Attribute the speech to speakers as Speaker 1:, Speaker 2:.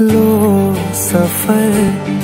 Speaker 1: लो सफ़र।